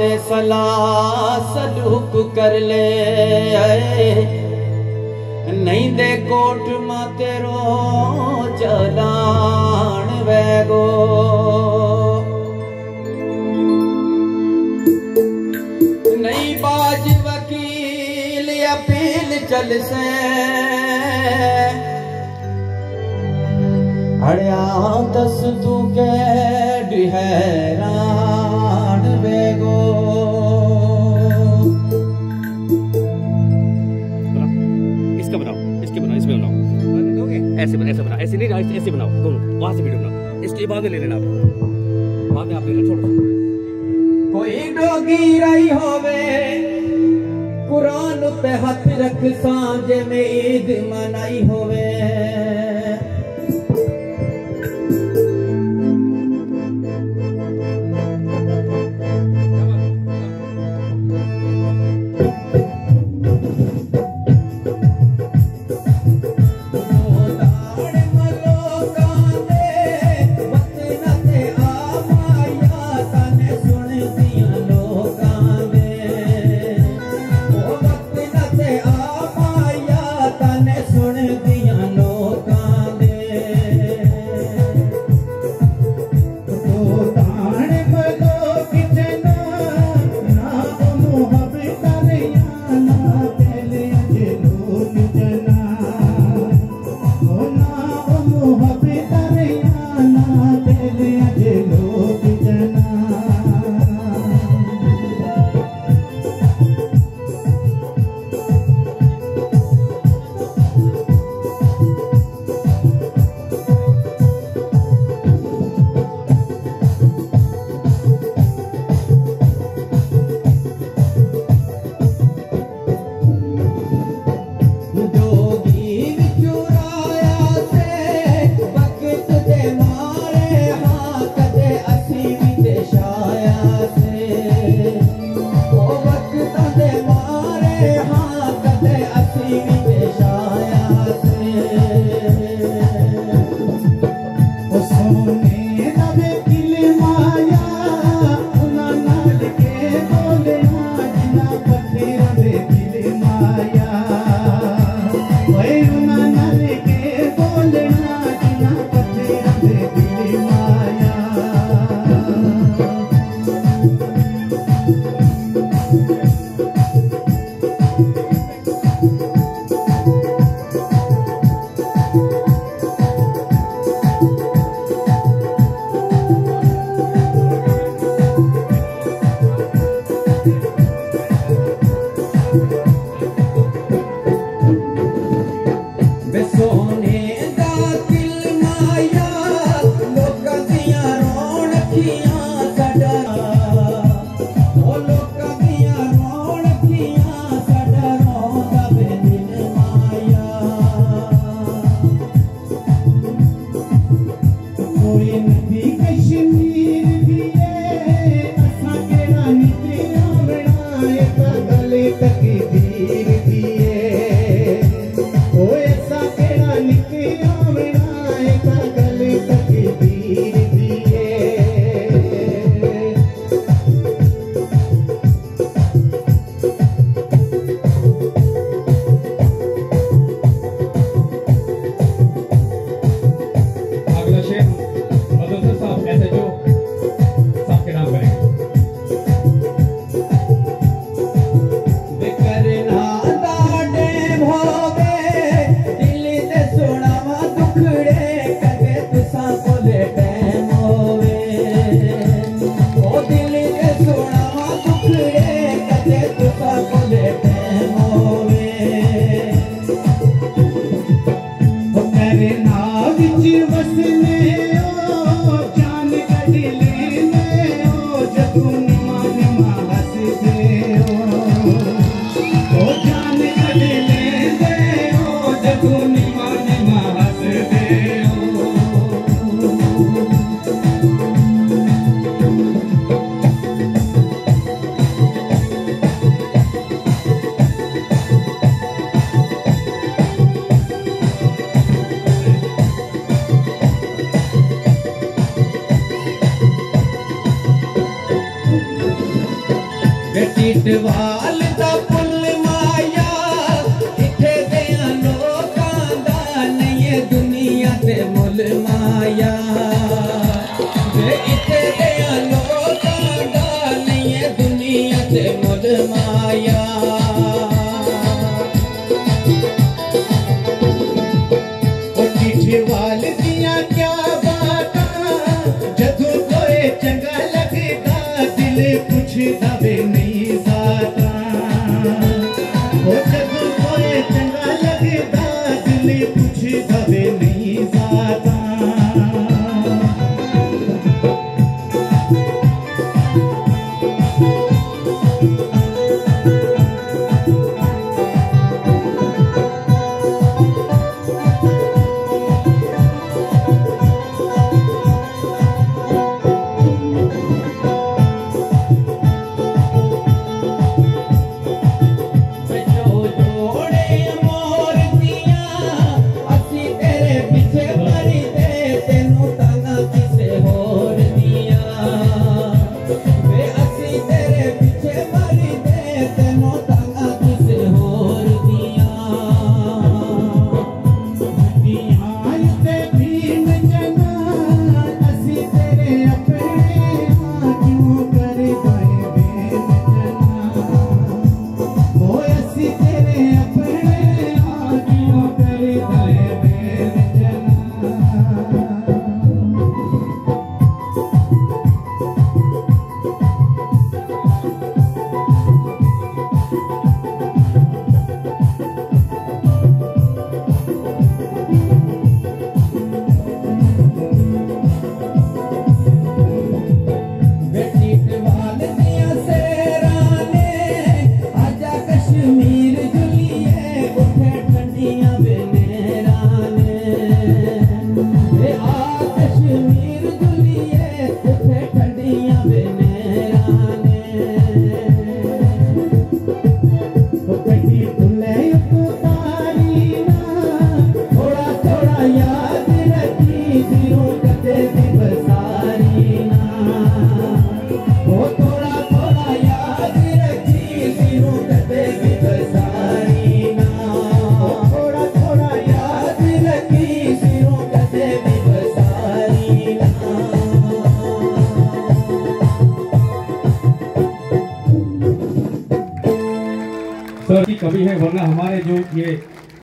ਤੇ ਸਲਾ ਸਲੂਕ ਕਰ ਲੈ ਨਹੀਂ ਦੇ ਕੋਟ ਮਾ ਤੇਰੋ ਚਲਾਣ ਵੈਗੋ। ਨਹੀਂ ਬਾਜ ਵਕੀਲ ਅਪੀਲ ਚਲ ਸੇ। इसका ऐसे बनाओ ऐसे बनाओ ऐसे नहीं ऐसे ऐसे बनाओ। दोनों वहाँ से वीडियो बनाओ। इसके बाद ले लेना आप बाद में आप लेना छोड़ो। कोई डोगी रही होवे कुरान पे हाथ रख सांझे में ईद मनाई होवे। दिवाले हमारे जो ये